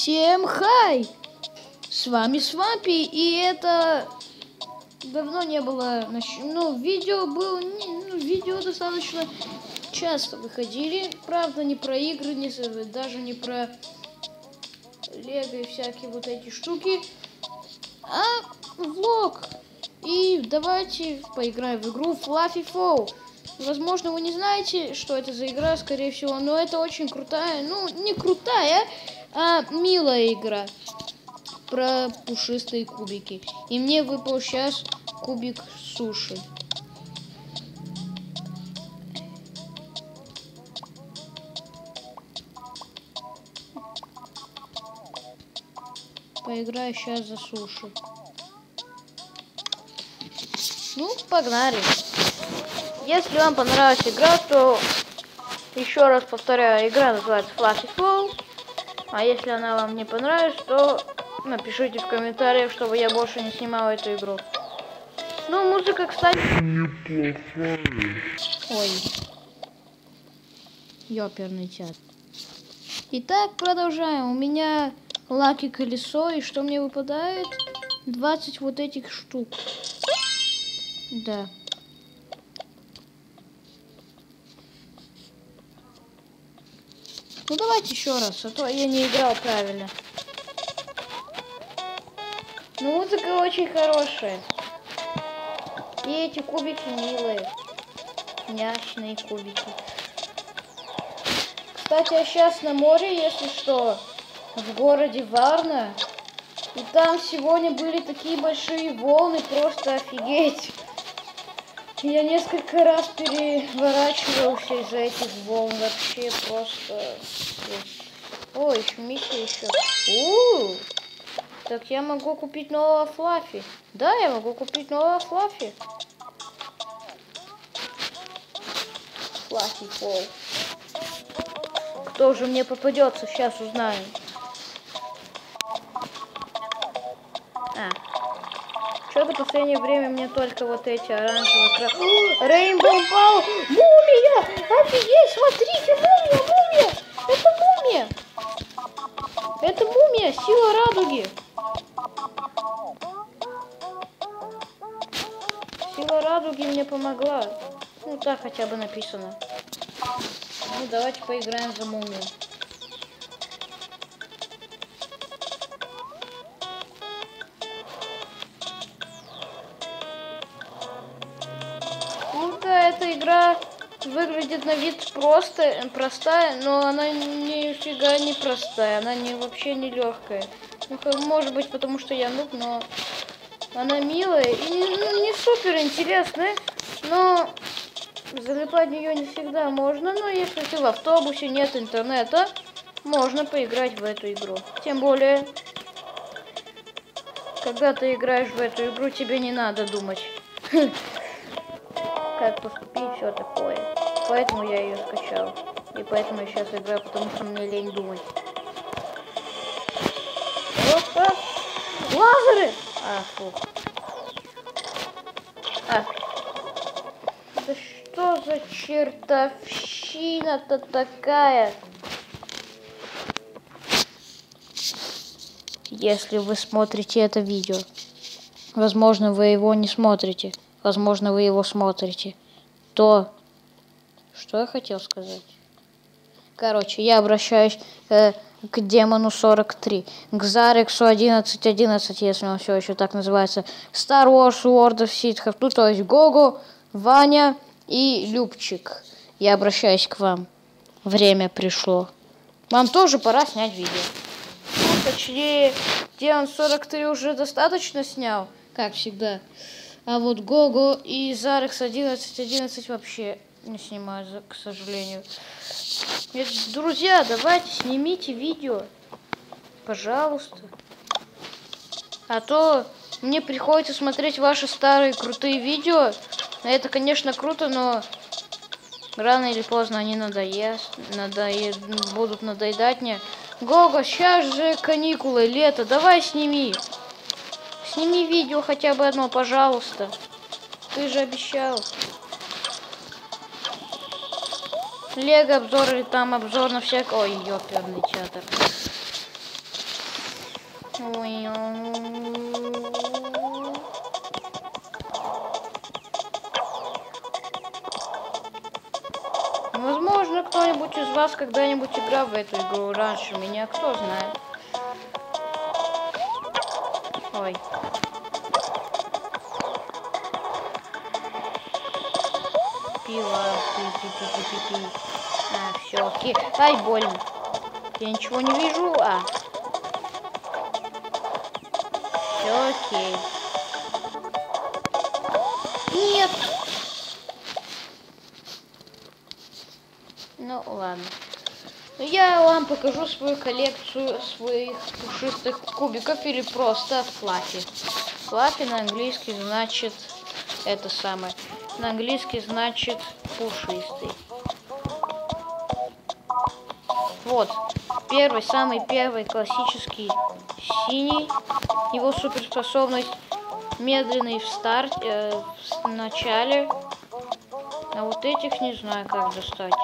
Всем хай! С вами Свампи, и это давно не было, ну, видео было, ну, видео достаточно часто выходили, правда, не про игры, не, даже не про лего и всякие вот эти штуки, а влог. И давайте поиграем в игру Fluffy Fall. Возможно, вы не знаете, что это за игра, скорее всего, но это очень крутая, ну, не крутая, а милая игра про пушистые кубики. И мне выпал сейчас кубик суши. Поиграю сейчас за суши. Ну, погнали. Если вам понравилась игра, то еще раз повторяю, игра называется Fluffy Fall. А если она вам не понравится, то напишите в комментариях, чтобы я больше не снимал эту игру. Ну, музыка, кстати... Неплохая. Ой. Ёперный чат. Итак, продолжаем. У меня лаки колесо, и что мне выпадает? 20 вот этих штук. Да. Ну давайте еще раз, а то я не играл правильно. Ну музыка очень хорошая. И эти кубики милые. Няшные кубики. Кстати, я сейчас на море, если что, в городе Варна. И там сегодня были такие большие волны, просто офигеть. Я несколько раз переворачивался из-за этих волн. Вообще просто... О, еще Миша еще. У -у -у. Так я могу купить нового Флаффи. Да, я могу купить нового Флаффи. Флаффи Пол. Кто же мне попадется, сейчас узнаем. Последнее время мне только вот эти оранжевые. Рейнбоу Пау! Мумия! Офигеть, смотрите, мумия, мумия! Это мумия! Это мумия, сила радуги! Сила радуги мне помогла. Ну так хотя бы написано. Ну давайте поиграем за мумию. Игра выглядит на вид просто, простая, но она нифига не простая, она не, вообще не легкая. Ну, может быть, потому что я нуб, но она милая и не, ну, не супер интересная, но залипать в нее не всегда можно. Но если ты в автобусе, нет интернета, можно поиграть в эту игру. Тем более, когда ты играешь в эту игру, тебе не надо думать. как поступить, все такое. Поэтому я ее скачал. И поэтому я сейчас играю, потому что мне лень думать. Опа! Лазеры! А, фу. А. Да что за чертовщина-то такая? Если вы смотрите это видео. Возможно, вы его не смотрите возможно, вы его смотрите, то... Что я хотел сказать? Короче, я обращаюсь э, к демону 43, к Зарексу 1111, если он все еще так называется, Star Wars World of Sith, ну то есть Гогу, Ваня и Любчик. Я обращаюсь к вам. Время пришло. Вам тоже пора снять видео. Ну, точнее, Демон 43 уже достаточно снял, как всегда. А вот Гого и Зарекс 11.11 вообще не снимаю, к сожалению. Друзья, давайте снимите видео. Пожалуйста. А то мне приходится смотреть ваши старые крутые видео. Это, конечно, круто, но рано или поздно они надоест, надоед, будут надоедать мне. Гого, сейчас же каникулы, лето, давай сними. Сними видео хотя бы одно, пожалуйста. Ты же обещал. Лего обзор или там обзор на всякое... Ой, ёперный чатер. Возможно, кто-нибудь из вас когда-нибудь играл в эту игру раньше меня, кто знает. Ой. Пила. Пи -пи -пи -пи -пи -пи. А, все, окей. Ай, больно. Я ничего не вижу. А. Все окей. Нет. Ну ладно. Ну, я вам покажу свою коллекцию своих пушистых кубиков или просто флаффи. Флаффи на английский значит это самое. На английский значит пушистый. Вот, первый, самый первый классический синий. Его суперспособность медленный в старт, э, в начале. А вот этих не знаю, как достать.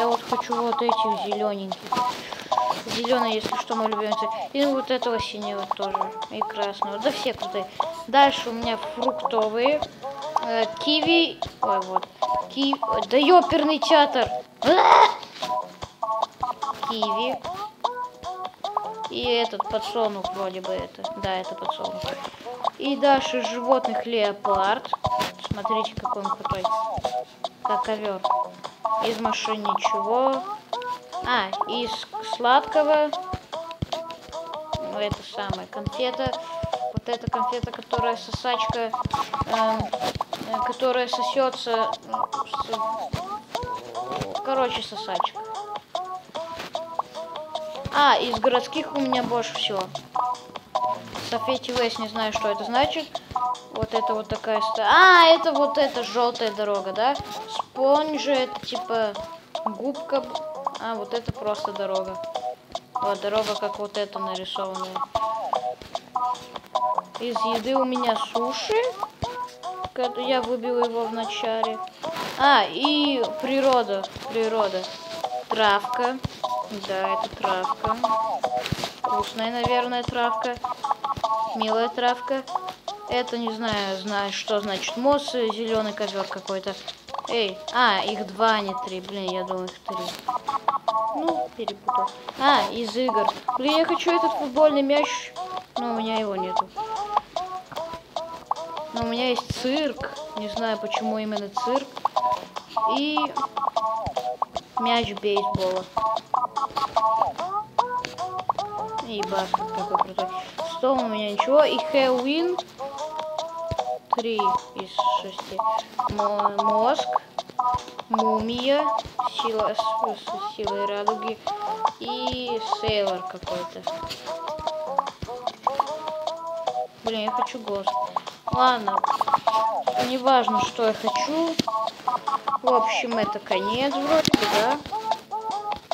Я вот хочу вот этих зелененьких. Зеленый, если что, мой любимый цвет. И вот этого синего тоже. И красного. Да все крутые. Дальше у меня фруктовые. Э, киви. Ой, вот. Киви. Да ёперный театр. А! Киви. И этот подсолнух вроде бы это. Да, это подсолнух. И дальше животных леопард. Смотрите, какой он крутой. Как ковер. Из машин ничего. А, из сладкого. Ну, это самое. Конфета. Вот эта конфета, которая сосачка. Э, которая сосется. С... Короче, сосачка. А, из городских у меня больше всего. Софети Вейс, не знаю, что это значит. Вот это вот такая... А, это вот эта желтая дорога, да? Спонжи, это типа губка. А, вот это просто дорога. Вот дорога, как вот эта нарисованная. Из еды у меня суши. Я выбил его в начале. А, и природа. Природа. Травка. Да, это травка. Вкусная, наверное, травка. Милая травка. Это не знаю, знаю, что значит мост, зеленый ковер какой-то. Эй, а, их два, а не три. Блин, я думал, их три. Ну, перепутал. А, из игр. Блин, я хочу этот футбольный мяч, но у меня его нету. Но у меня есть цирк. Не знаю, почему именно цирк. И мяч бейсбола. И баскет какой крутой. Стол у меня ничего. И Хэллоуин. Три из шести. Мозг. Мумия. Сила с силой радуги. И Сейлор какой-то. Блин, я хочу гост. Ладно. Не важно, что я хочу. В общем, это конец вроде да?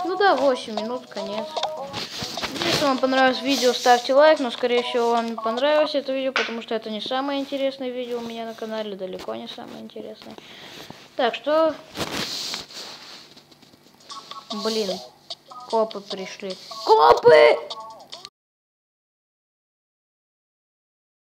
Ну да, 8 минут, конец. Если вам понравилось видео, ставьте лайк, но скорее всего вам не понравилось это видео, потому что это не самое интересное видео у меня на канале, далеко не самое интересное. Так что... Блин, копы пришли. Копы!